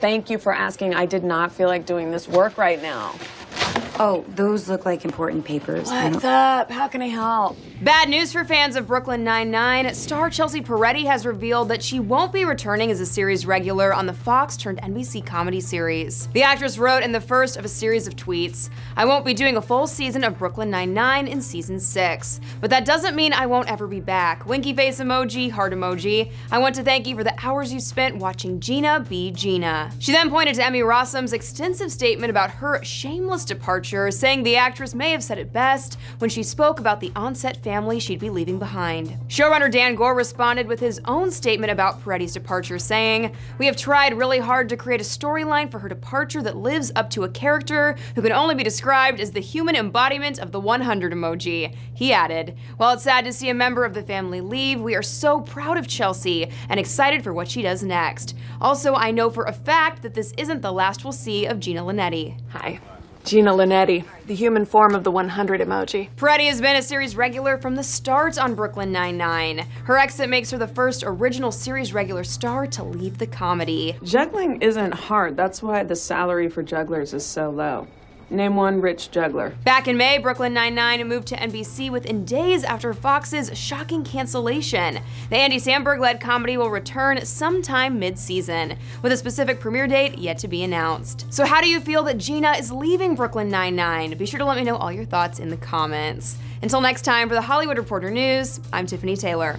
Thank you for asking. I did not feel like doing this work right now. Oh, those look like important papers. What's up? How can I help? Bad news for fans of Brooklyn Nine-Nine. Star Chelsea Peretti has revealed that she won't be returning as a series regular on the Fox turned NBC comedy series. The actress wrote in the first of a series of tweets, I won't be doing a full season of Brooklyn Nine-Nine in season six, but that doesn't mean I won't ever be back. Winky face emoji, heart emoji. I want to thank you for the hours you spent watching Gina be Gina. She then pointed to Emmy Rossum's extensive statement about her shameless departure, saying the actress may have said it best when she spoke about the on-set family she'd be leaving behind. Showrunner Dan Goor responded with his own statement about Peretti's departure, saying, We have tried really hard to create a storyline for her departure that lives up to a character who can only be described as the human embodiment of the 100 emoji. He added, While it's sad to see a member of the family leave, we are so proud of Chelsea and excited for what she does next. Also, I know for a fact that this isn't the last we'll see of Gina Linetti. Hi. Gina Linetti, the human form of the 100 emoji. Peretti has been a series regular from the start on Brooklyn Nine-Nine. Her exit makes her the first original series regular star to leave the comedy. Juggling isn't hard. That's why the salary for jugglers is so low. Name one rich juggler. Back in May, Brooklyn Nine-Nine moved to NBC within days after Fox's shocking cancellation. The Andy Samberg-led comedy will return sometime mid-season, with a specific premiere date yet to be announced. So how do you feel that Gina is leaving Brooklyn Nine-Nine? Be sure to let me know all your thoughts in the comments. Until next time, for the Hollywood Reporter News, I'm Tiffany Taylor.